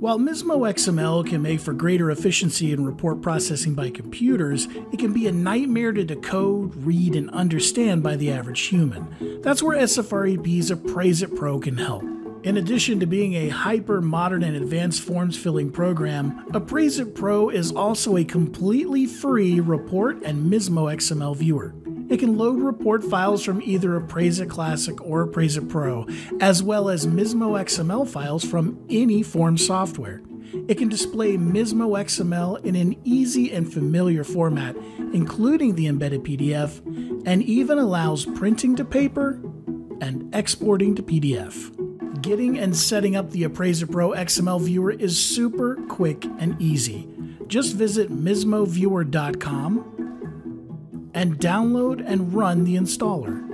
While MISMO XML can make for greater efficiency in report processing by computers, it can be a nightmare to decode, read, and understand by the average human. That's where SFREP's Appraise-It Pro can help. In addition to being a hyper modern and advanced forms filling program, Appraise-It Pro is also a completely free report and MISMO XML viewer. It can load report files from either Appraise-It Classic or Appraise-It Pro, as well as MISMO XML files from any form software. It can display MISMO XML in an easy and familiar format, including the embedded PDF, and even allows printing to paper and exporting to PDF. Getting and setting up the Appraise-It Pro XML viewer is super quick and easy. Just visit MismoViewer.com and download and run the installer.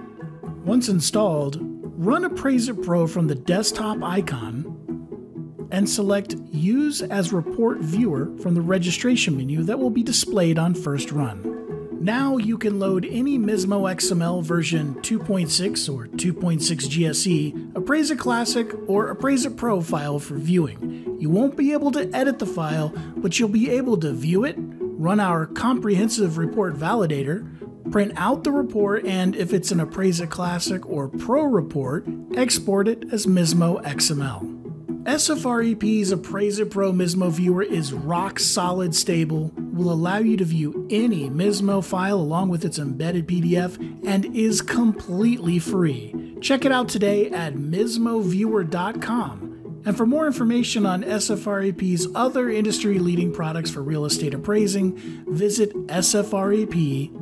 Once installed, run Appraise-It Pro from the desktop icon and select Use as Report Viewer from the registration menu that will be displayed on first run. Now you can load any Mismo XML version 2.6 or 2.6 GSE, Appraise-It Classic, or Appraise-It Pro file for viewing. You won't be able to edit the file, but you'll be able to view it, run our comprehensive report validator, print out the report, and if it's an Appraise-It Classic or Pro report, export it as MISMO XML. SFREP's Appraise-It Pro MISMO Viewer is rock solid stable, will allow you to view any MISMO file along with its embedded PDF, and is completely free. Check it out today at MismoViewer.com. And for more information on SFREP's other industry leading products for real estate appraising, visit SFREP.com.